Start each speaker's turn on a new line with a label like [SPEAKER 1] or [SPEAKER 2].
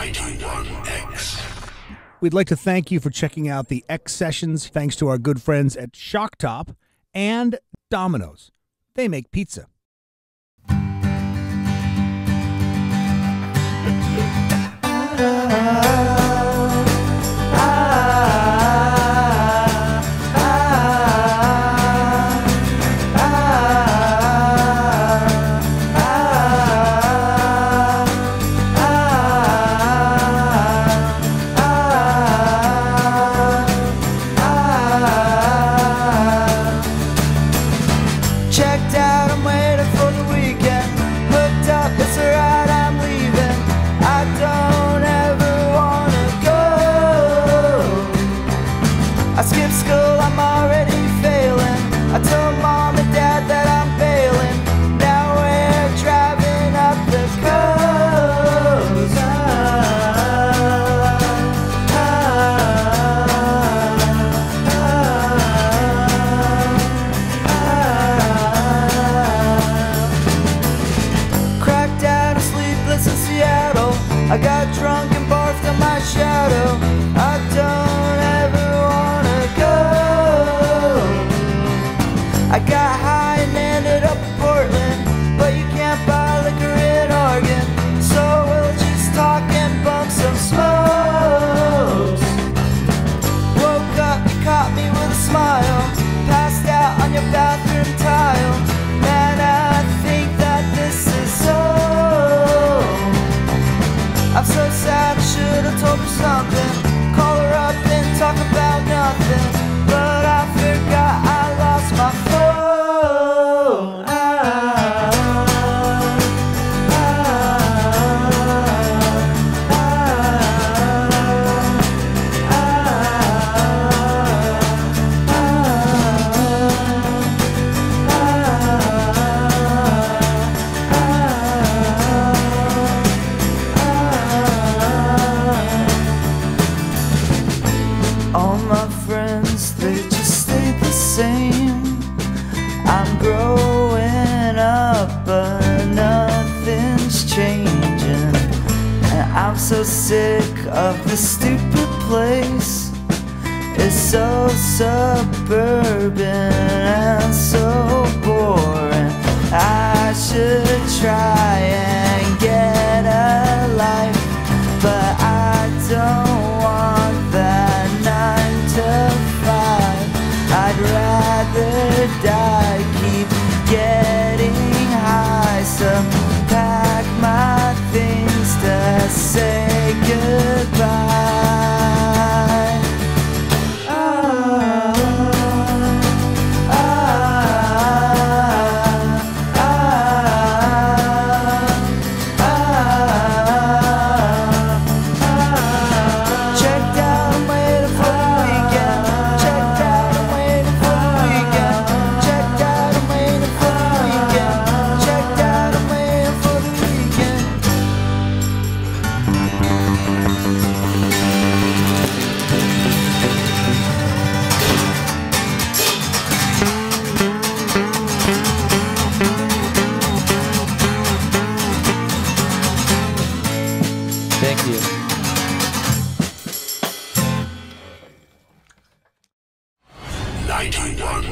[SPEAKER 1] 91X.
[SPEAKER 2] We'd like to thank you for checking out the X sessions thanks to our good friends at Shock Top and Domino's. They make pizza.
[SPEAKER 3] School, I'm already failing. I told mom and dad that I'm failing. Now we're driving up the coast. Cracked out and sleepless in Seattle. I got drunk and barfed on my shadow. I don't same. I'm growing up, but nothing's changing. And I'm so sick of this stupid place. It's so suburban and so boring. I 91.